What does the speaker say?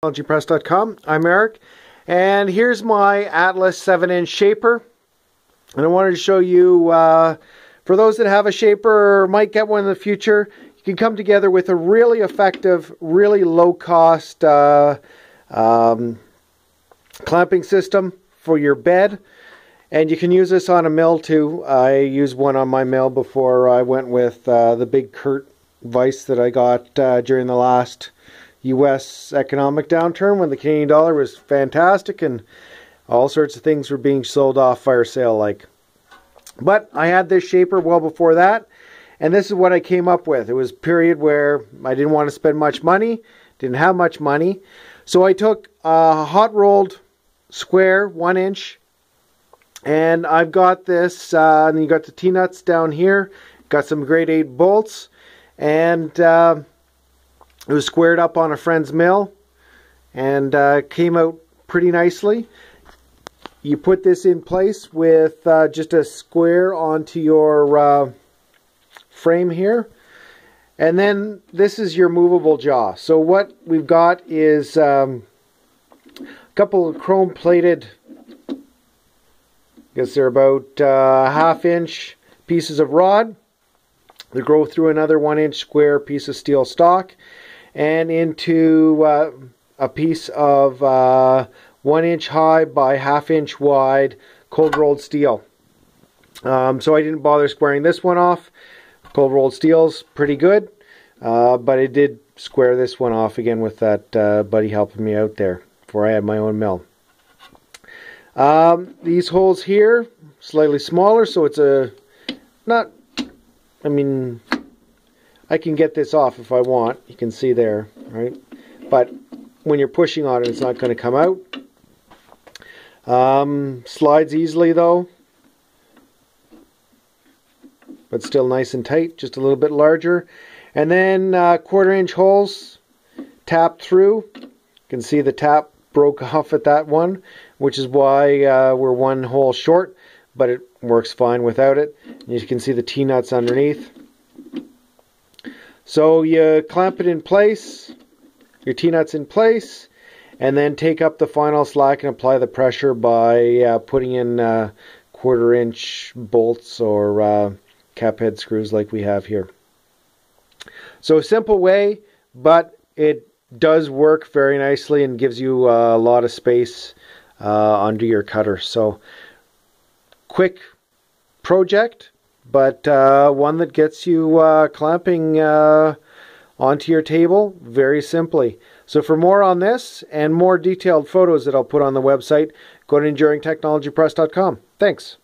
technologypress.com. I'm Eric, and here's my Atlas 7 inch shaper. And I wanted to show you, uh, for those that have a shaper or might get one in the future, you can come together with a really effective, really low cost uh, um, clamping system for your bed. And you can use this on a mill too. I used one on my mill before I went with uh, the big Kurt vise that I got uh, during the last U.S. economic downturn when the Canadian dollar was fantastic and all sorts of things were being sold off fire sale like. But I had this shaper well before that, and this is what I came up with. It was a period where I didn't want to spend much money, didn't have much money, so I took a hot rolled square, one inch, and I've got this, uh, and you got the T-nuts down here, got some grade 8 bolts, and uh, it was squared up on a friend's mill and uh, came out pretty nicely. You put this in place with uh, just a square onto your uh, frame here. And then this is your movable jaw. So what we've got is um, a couple of chrome plated, I guess they're about uh, half inch pieces of rod. They go through another one inch square piece of steel stock and into uh, a piece of uh, one inch high by half inch wide cold rolled steel. Um, so I didn't bother squaring this one off. Cold rolled steel's pretty good, uh, but I did square this one off again with that uh, buddy helping me out there before I had my own mill. Um, these holes here, slightly smaller, so it's a not, I mean, I can get this off if I want. You can see there, right? But when you're pushing on it, it's not going to come out. Um, slides easily though, but still nice and tight, just a little bit larger. And then uh, quarter inch holes tapped through. You can see the tap broke off at that one, which is why uh, we're one hole short, but it works fine without it. And you can see the T-nuts underneath. So you clamp it in place, your T-nuts in place, and then take up the final slack and apply the pressure by uh, putting in uh, quarter inch bolts or uh, cap head screws like we have here. So a simple way, but it does work very nicely and gives you a lot of space uh, under your cutter. So quick project but uh, one that gets you uh, clamping uh, onto your table very simply. So for more on this and more detailed photos that I'll put on the website, go to enduringtechnologypress.com. Thanks.